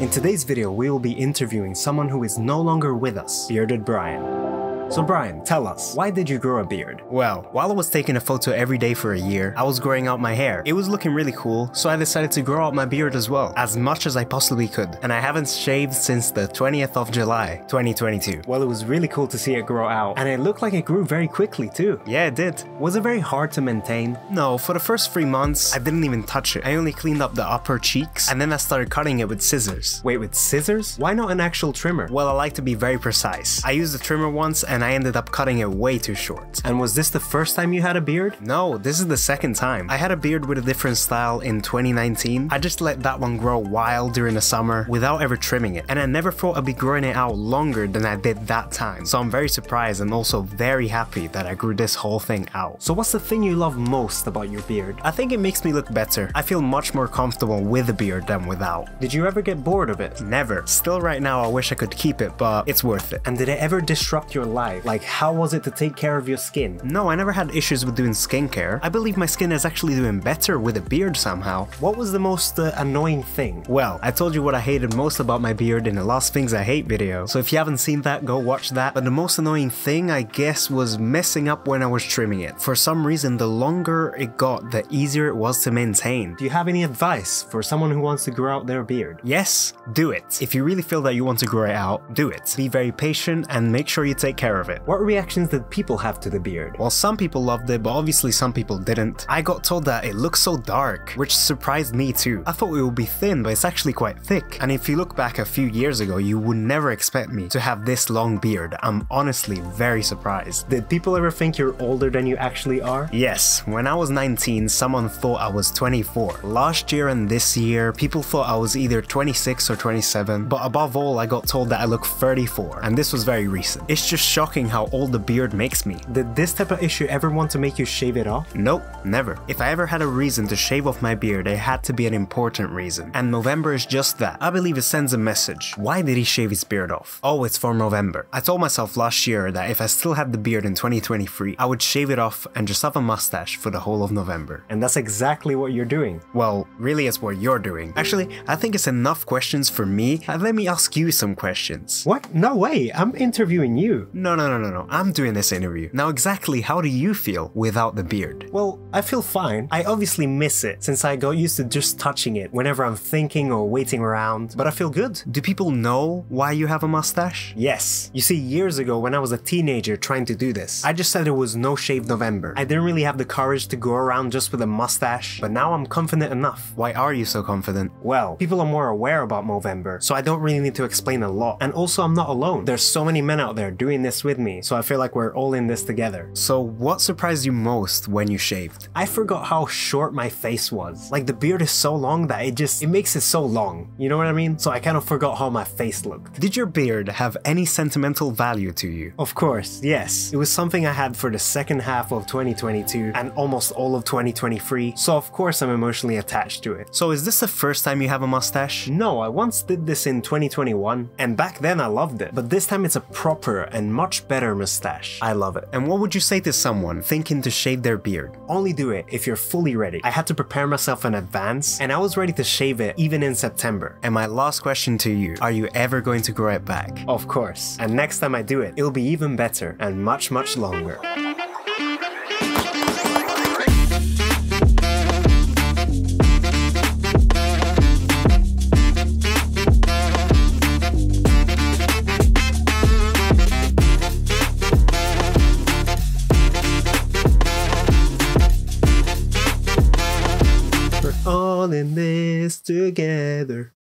In today's video, we will be interviewing someone who is no longer with us, Bearded Bryan. So Bryan, tell us, why did you grow a beard? Well, while I was taking a photo every day for a year, I was growing out my hair. It was looking really cool, so I decided to grow out my beard as well, as much as I possibly could. And I haven't shaved since the 20th of July, 2022. Well, it was really cool to see it grow out, and it looked like it grew very quickly too. Yeah, it did. Was it very hard to maintain? No, for the first three months, I didn't even touch it. I only cleaned up the upper cheeks, and then I started cutting it with scissors. Wait, with scissors? Why not an actual trimmer? Well, I like to be very precise. I used a trimmer once, and I ended up cutting it way too short. And was this the first time you had a beard? No, this is the second time. I had a beard with a different style in 2019. I just let that one grow wild during the summer without ever trimming it. And I never thought I'd be growing it out longer than I did that time. So I'm very surprised and also very happy that I grew this whole thing out. So what's the thing you love most about your beard? I think it makes me look better. I feel much more comfortable with a beard than without. Did you ever get bored of it? Never. Still right now I wish I could keep it, but it's worth it. And did it ever disrupt your life? Like how was was it to take care of your skin? No, I never had issues with doing skincare. I believe my skin is actually doing better with a beard somehow. What was the most uh, annoying thing? Well, I told you what I hated most about my beard in the last things I hate video, so if you haven't seen that, go watch that. But the most annoying thing, I guess, was messing up when I was trimming it. For some reason, the longer it got, the easier it was to maintain. Do you have any advice for someone who wants to grow out their beard? Yes, do it. If you really feel that you want to grow it out, do it. Be very patient and make sure you take care of it. What reactions did people have to the beard? Well, some people loved it, but obviously some people didn't. I got told that it looks so dark, which surprised me too. I thought it would be thin, but it's actually quite thick. And if you look back a few years ago, you would never expect me to have this long beard. I'm honestly very surprised. Did people ever think you're older than you actually are? Yes, when I was 19, someone thought I was 24. Last year and this year, people thought I was either 26 or 27, but above all, I got told that I look 34, and this was very recent. It's just shocking how old the beard makes me. Did this type of issue ever want to make you shave it off? Nope, never. If I ever had a reason to shave off my beard, it had to be an important reason. And Movember is just that. I believe it sends a message. Why did he shave his beard off? Oh, it's for Movember. I told myself last year that if I still had the beard in 2023, I would shave it off and just have a mustache for the whole of November. And that's exactly what you're doing. Well, really it's what you're doing. Actually, I think it's enough questions for me. Uh, let me ask you some questions. What? No way, I'm interviewing you. No, no, no, no, no. I'm doing this interview. Now exactly how do you feel without the beard? Well, I feel fine. I obviously miss it since I got used to just touching it whenever I'm thinking or waiting around, but I feel good. Do people know why you have a mustache? Yes. You see, years ago when I was a teenager trying to do this, I just said it was no shave November. I didn't really have the courage to go around just with a mustache, but now I'm confident enough. Why are you so confident? Well, people are more aware about Movember, so I don't really need to explain a lot. And also I'm not alone. There's so many men out there doing this with me, so I feel like we're all in this together. So what surprised you most when you shaved? I forgot how short my face was. Like the beard is so long that it just, it makes it so long. You know what I mean? So I kind of forgot how my face looked. Did your beard have any sentimental value to you? Of course, yes. It was something I had for the second half of 2022 and almost all of 2023, so of course I'm emotionally attached to it. So is this the first time you have a mustache? No, I once did this in 2021, and back then I loved it, but this time it's a proper and much better mustache. I love it. And what would you say to someone thinking to shave their beard? Only do it if you're fully ready. I had to prepare myself in advance, and I was ready to shave it even in September. And my last question to you, are you ever going to grow it back? Of course. And next time I do it, it'll be even better and much, much longer. All in this together.